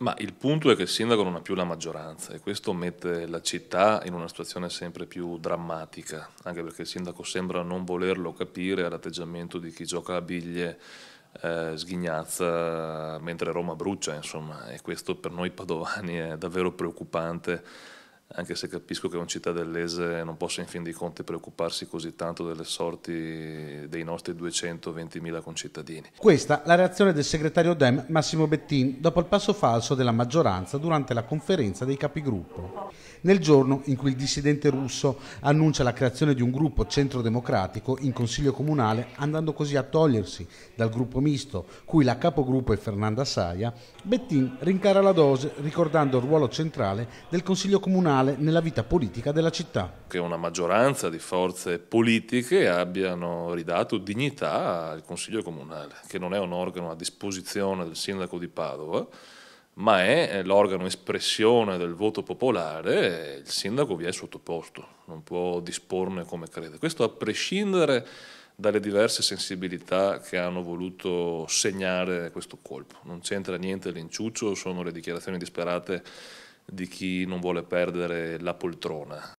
Ma il punto è che il sindaco non ha più la maggioranza e questo mette la città in una situazione sempre più drammatica, anche perché il sindaco sembra non volerlo capire all'atteggiamento di chi gioca a biglie, eh, sghignazza mentre Roma brucia, insomma, e questo per noi padovani è davvero preoccupante anche se capisco che un cittadellese non possa in fin dei conti preoccuparsi così tanto delle sorti dei nostri 220.000 concittadini. Questa la reazione del segretario Dem Massimo Bettin dopo il passo falso della maggioranza durante la conferenza dei capigruppo. Nel giorno in cui il dissidente russo annuncia la creazione di un gruppo centrodemocratico in Consiglio Comunale, andando così a togliersi dal gruppo misto, cui la capogruppo è Fernanda Saia, Bettin rincara la dose ricordando il ruolo centrale del Consiglio Comunale comunale nella vita politica della città. Che una maggioranza di forze politiche abbiano ridato dignità al Consiglio Comunale, che non è un organo a disposizione del sindaco di Padova, ma è l'organo espressione del voto popolare, il sindaco vi è sottoposto, non può disporne come crede. Questo a prescindere dalle diverse sensibilità che hanno voluto segnare questo colpo. Non c'entra niente l'inciuccio, sono le dichiarazioni disperate di chi non vuole perdere la poltrona.